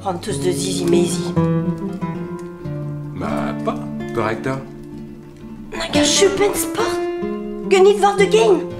Prontus de Zizi Maisie. Bah, Ma pa, korrekter. Naga Schuppensport. Gunit war de game.